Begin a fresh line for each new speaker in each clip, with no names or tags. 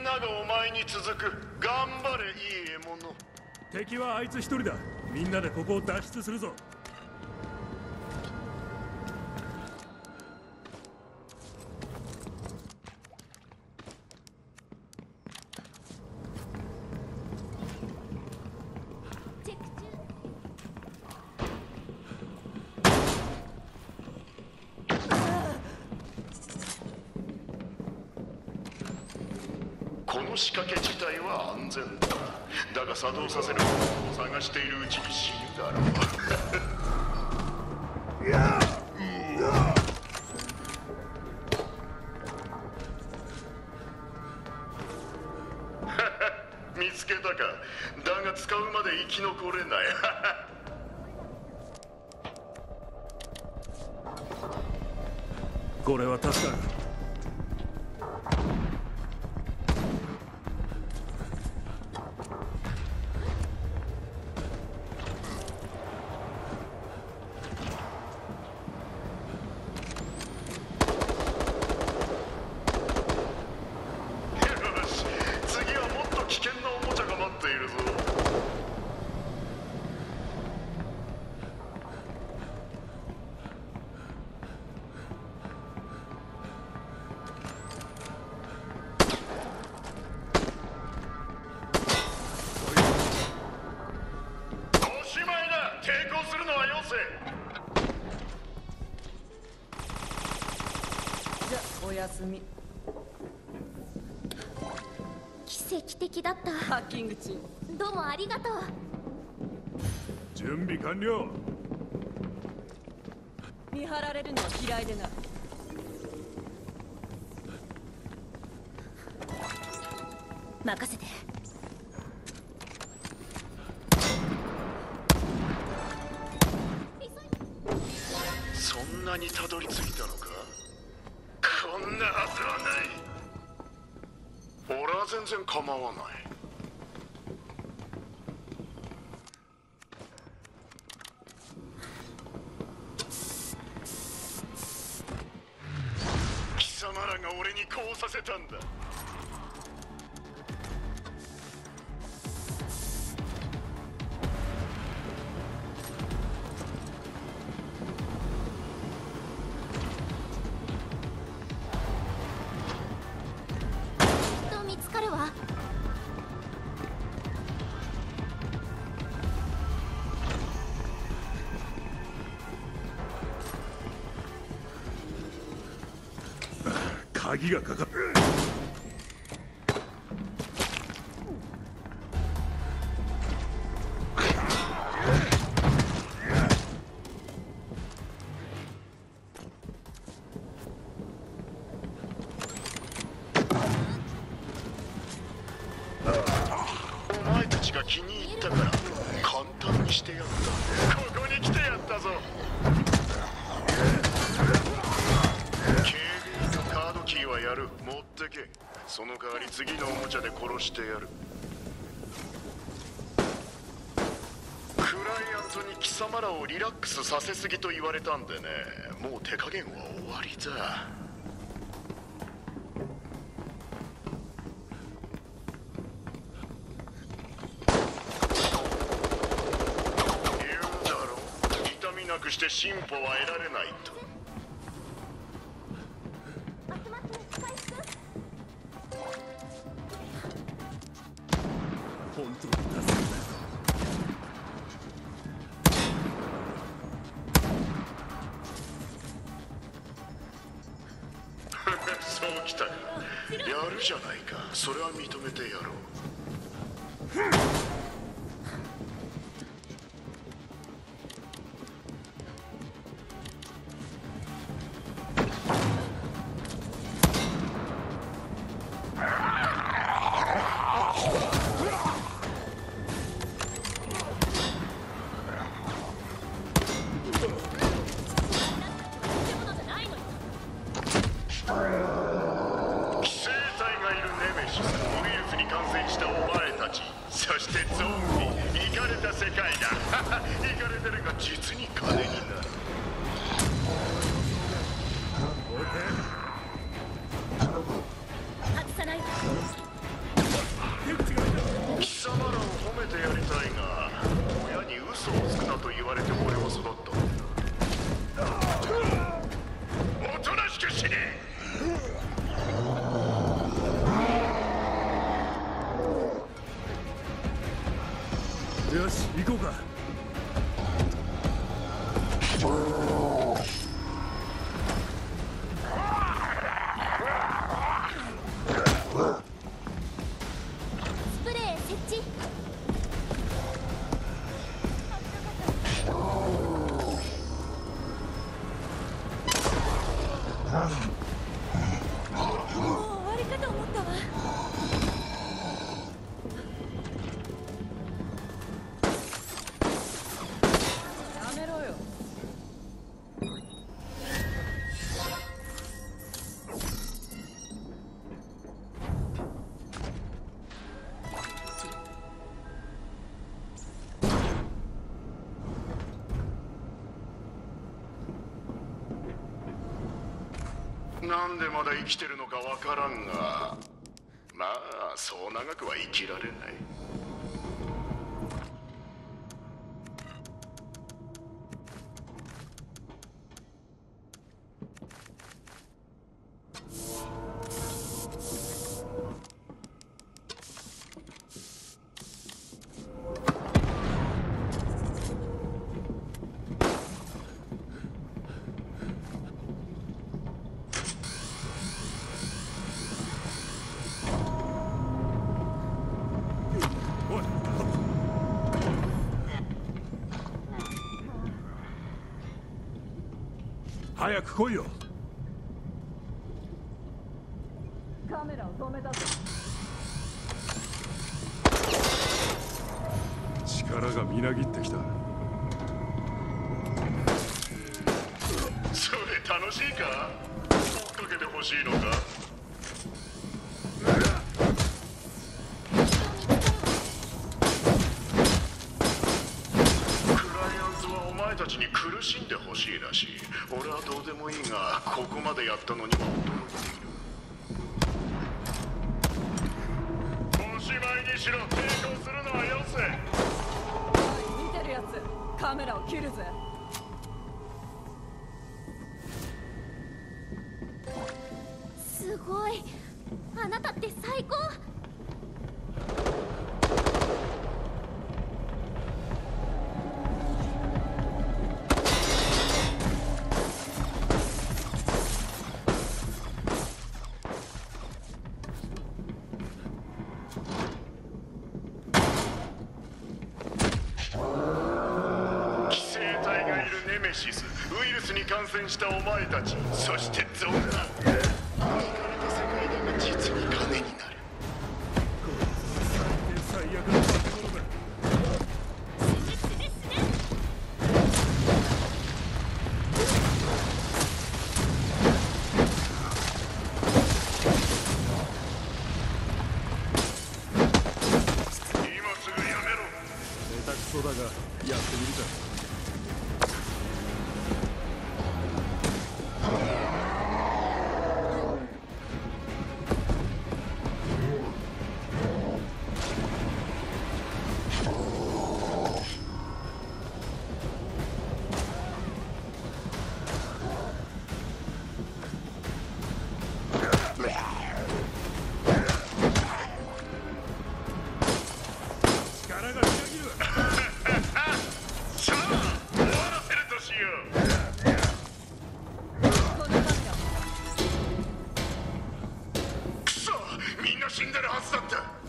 んながお前に続く。頑張れいい獲物。
敵はあいつ一人だ。みんなでここを脱出するぞ。
の仕掛け自体は安全だだが作動させる方法を探しているうちに死ぬだろう見つけたかだが使うまで生き残れない
これは助かる
お
やすみ。
奇跡的だった。
ハッキングチン
どうもありがとう。
準備完了。
見張られるのは嫌いでな。
任せて。
そんなにたどり着いたのか然構わない。貴様らが俺にこうさせたんだ。
鍵がかかる。
お前たちが気に入ったから簡単にしてやった。ここに来てやったぞ。け。その代わり次のおもちゃで殺してやる。クライアントに貴様らをリラックスさせすぎと言われたんでね。もう手加減は終わりだ言うだろ痛みなくして進歩は得られないと。じゃないか。それは認めてやろう。
よし行こうか
なんでまだ生きてるのかわからんがまあそう長くは生きられない。
早く来いよ。
カメラを止めたぞ
力がみなぎってきた。
それ楽しいか？追っかけてほしいのか？でもいいがここまでやったのには驚いている。おしまいにしろ。抵抗するのはよせ。
見てるやつカメラを切るぜ。
イルスに感染したお前たちそしてゾンビ見かれた世界だが実に金になる。
最悪の化け物だ
今すぐやめろ
下手くそだがやってみる。か
死んでるはずだっ
た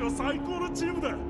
ちは最高のチームだ。